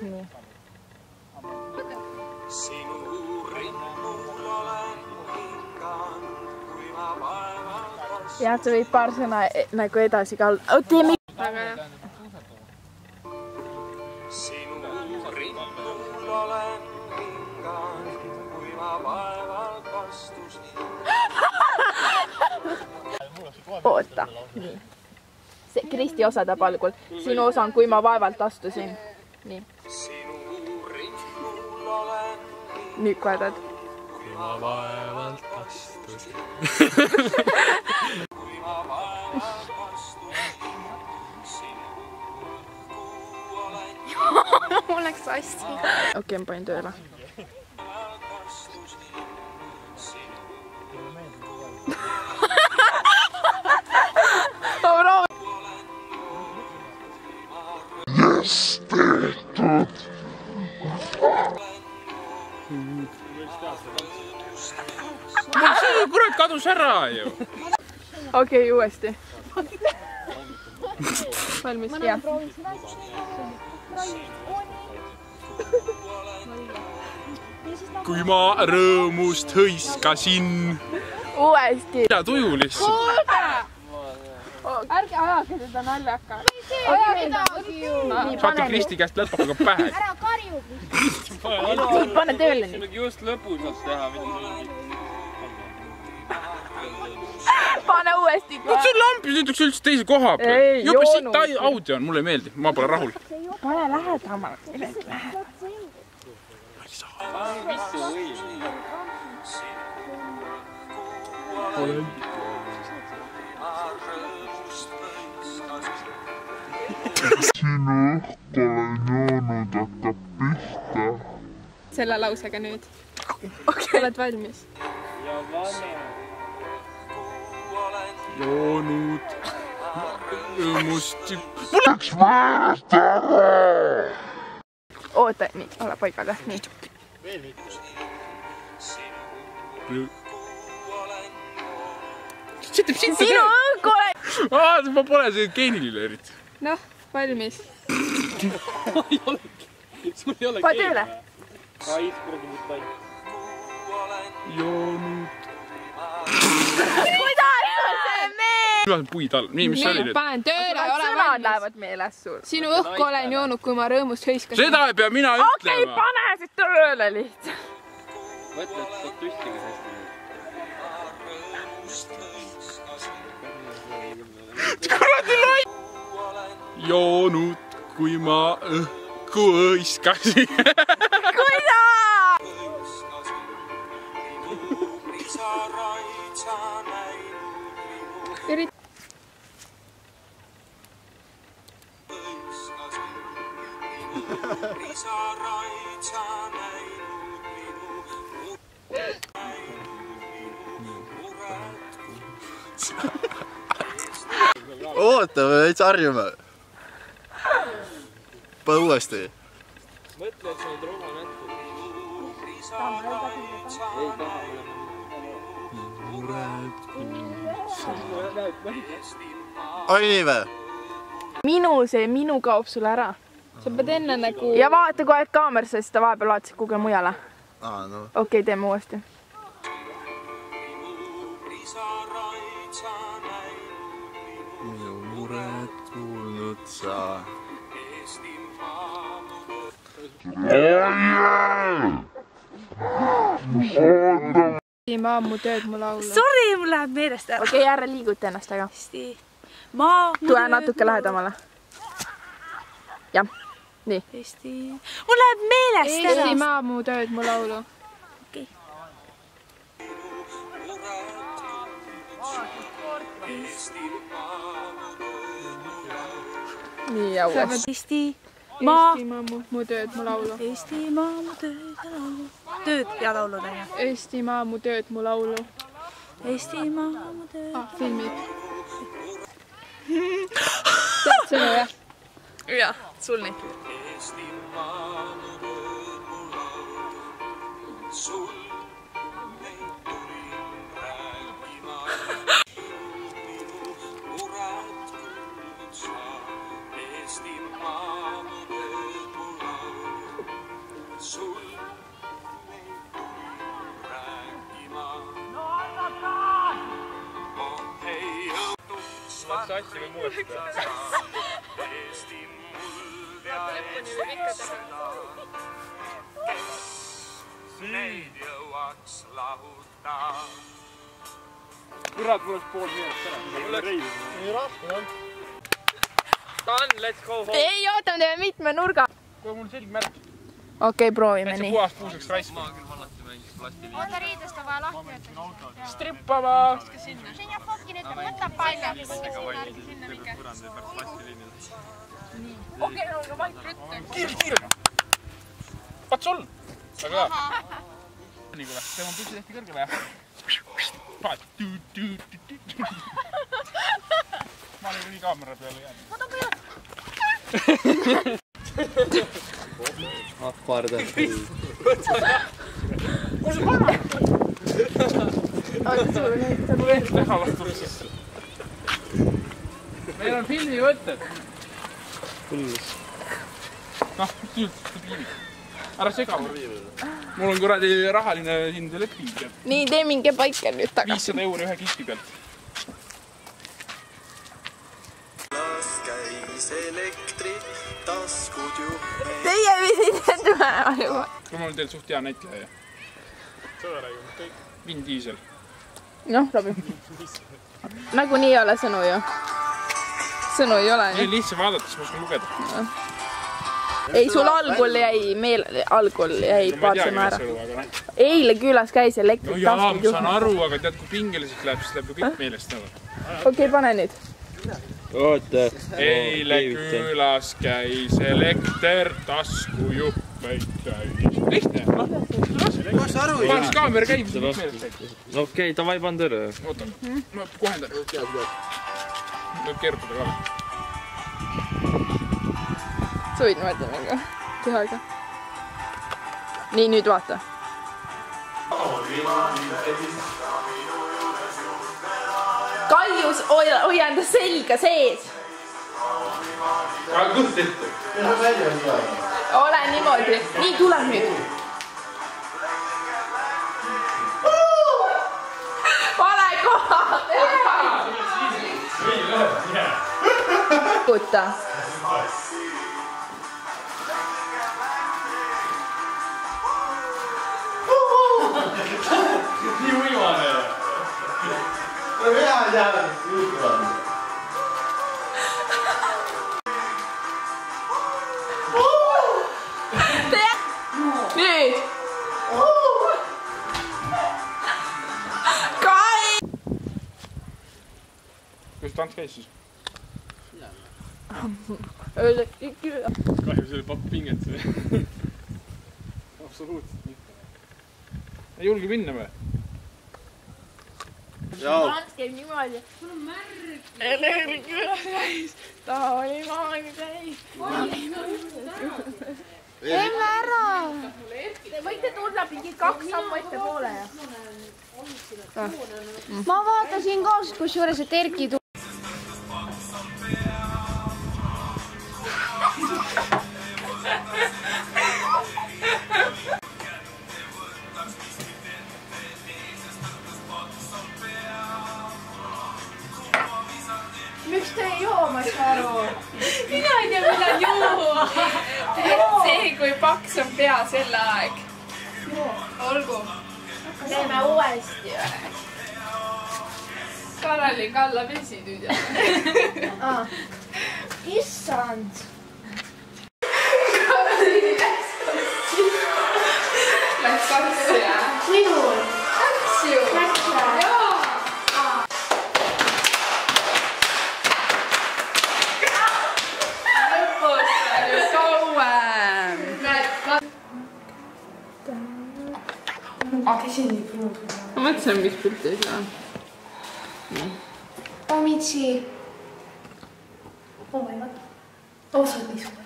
nii. jah, sa võid paar sõna e- nagu edasi ka olla. teeme. väga hea. sinu rinnul olen hinganud, kui ma vaevalt vastusin. oota, nii. see Kristi osa tahab algul. sinu osa on Kui ma vaevalt astusin. nii, nüüd kohe tead. kui ma vaevalt vastusin. kui ma vaevalt vastusin, sinu õhku olen mul läks sassi. okei okay,, ma panin tööle. Mul see kurat kadus ära ju. okei okay,, uuesti. valmis? jah, kui ma rõõmust hõiskasin. uuesti. mida tuju lihtsalt. Ärge ajage teda naljaka. saate. Kristi käest lõppaga pähe. pane tööle nüüd. just lõpus saaks teha pane uuesti vot see lamp näiteks üldse teise koha peal. joonus. ai- audio on, mulle ei meeldi, ma pole rahul. pane lähedamale. Vittu või? selle lausega nüüd. okay.. oled valmis? ja vana. joonud rõõmust. oota, nii, ole paigal jah, nii. see teeb sitta sinu õhku ole. aa, ma pole see geeniline eriti. noh, valmis. sul ei ole pane tööle. Ait kuradi mutai. joonud. kuidas see mees? nüüd on puid all, nii, mis see oli nüüd panen tööle, ole sõnad valmis. lähevad meelest sul. sinu õhku olen joonud, kui ma rõõmust hõiskasin. seda ei pea mina okei okay,, ütlema. pane siis tööle lihtsalt. mõtle, et saad tüstiga hästi. joonud, kui ma õhku hõiskasin. kuidas? minu oota, me veits harjume. Pane uuesti. mõtle, et sa oled roma näkku. ei taha oli nii või? minu see minu kaob sul ära. sa pead enne nagu. ja vaata kogu aeg kaamerasse, sest sa vahepeal vaatasid kuhugi mujale. okei okay,, teeme uuesti. minu muret kuulnud sa. Maa mu tööd mu laulu. Sorry, mul läheb meelest ära. okei okay,, ära liiguta ennast väga. hästi. maa. tule natuke. lähedamale. jah, nii. Eesti. mul läheb meelest ära. Eestimaa mu tööd mu laulu. nii ja uuesti. Eesti maa. Eestimaa mu, mu tööd mu laulu. Eestimaa, mu tööd ja laulu. tööd ja laulud onju. Eestimaa mu tööd mu laulu. Eestimaa, mu tööd. ah, filmib. tead sõnu jah? jah, sul nii. sul sassi või muuta. Eesti muld ja eestlased, kes neid jõuaks lahuta. kurat, mul oleks pool minutit ära. mul oleks. Done, let's go home. ei, oota, me teeme mitme nurga. kuule, mul selg märk. okei okay,, proovime täitsa nii. puhas puusaks raisk. oota, riidest on vaja lahti jätta. strippama. siin jääb fokki nüüd, võtab palju. sinna minge. okei, no aga vaid ruttu. kiire, kiire. vaat sul. väga hea. nii kuule, teeme püssi hästi kõrgele ja. ma olen nii kaamera peale jäänud. mul endal näha lastud sisse. meil on filmivõtted. noh, üldse piinlik. ära sega mul. mul on kuradi rahaline siin see leping, nii, tee minge paika nüüd tagasi. viissada euri ühe klipi pealt. las käis elektrit taskud ju. Teie pidite tulema juba. no mul on teil suht hea näitleja. Vin Diesel. noh, Robbie. nagunii ei ole sõnu ju. sõnu ei ole nii lihtsam vaadata, siis ma oskan lugeda. ei, sul algul jäi meel, algul jäi no paar sõna ära. noh. eile külas käis no elektrit jaa, ma saan aru, aga tead, kui pingeliseks läheb, siis läheb ju kõik meelest nagu. okei, pane nüüd. oota. eile külas käis elekter, taskujuhmeid täis. lihtne, noh. Kas sa aru ei paneks saa? kaamera käima, okei okay,, davai, pan tööle. oota, ma kohendan. võib keerutada ka. sa võid niimoodi nagu teha ka. nii, nüüd vaata. Kaljus hoia, hoia enda selga sees. kõht ette. ole niimoodi, nii tuleb nüüd. kuta. nii uimane. nüüd. Kuidas tants käis siis? Öeldakse küll. kahju, see oli papp pinget see. absoluutselt mitte. ei julge minna või? jaa, Ants käib niimoodi. sul on märg. Eleri külas käis, ta oli maal käis. teeme ära. Te võite tulla mingi kaks sammu ettepoole ja. ma vaatasin ka kusjuures, et Erki tuli. Miks te ei joo, ma ei saa aru. mina ei tea, millal juua. see, kui paks on pea, selle aeg. olgu. teeme uuesti. Kareli kalla vesi nüüd ja. issand. Läks kasse ja. sinul. Läks ju. Läks või? jaa. lõpus on ju kauem. Ma mõtlesin, miks pilti ei saa. Omitsi. oh my god. oh, sa oled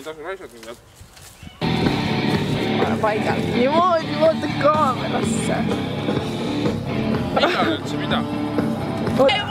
tasu raisata. ma olen paigal. niimoodi vaata kaamerasse. millal üldse mida? oota.